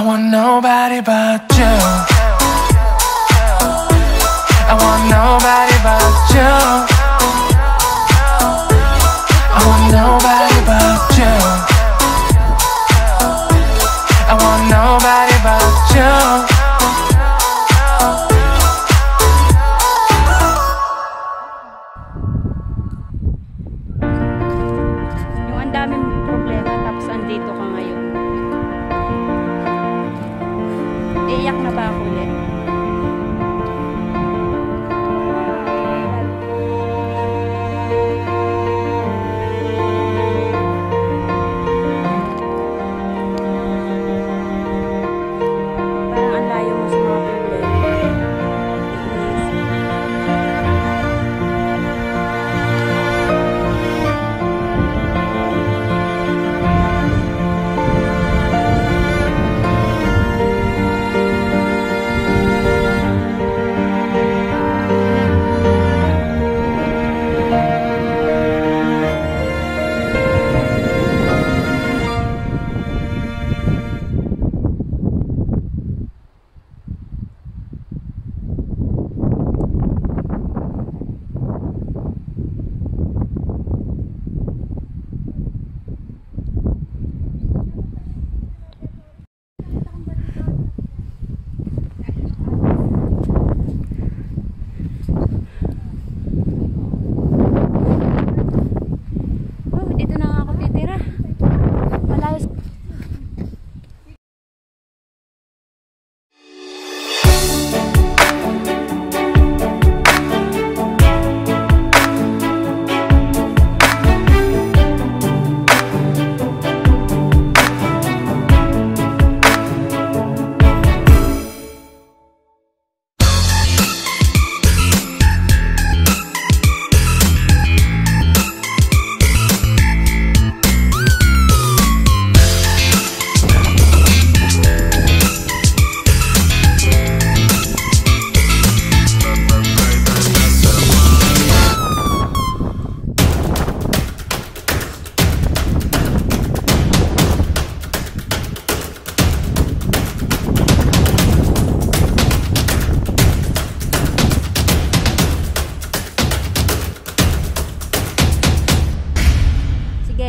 I want nobody but you. I want nobody but you. I want nobody but you. I want nobody but you. Yung ang daming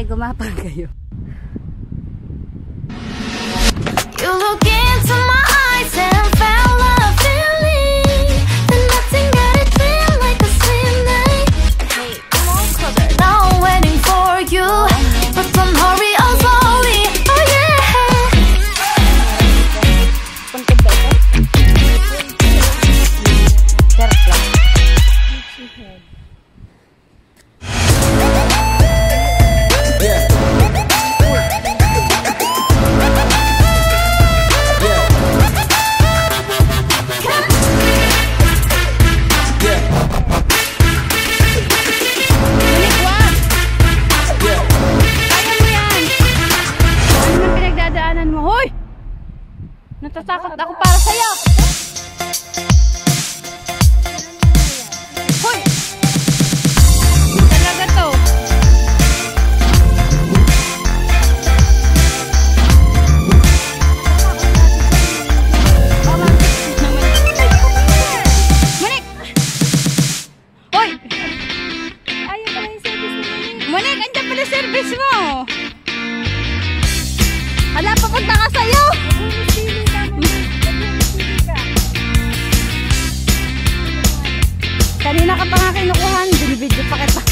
Sige, gumapang kayo. You look into my Natatakot ako para sa'yo! Hoy! Talaga to! Manik! Hoy! Ayaw pala yung service ni Manik. Andyan pala service mo. Hala, papunta ka sa'yo. paqueta.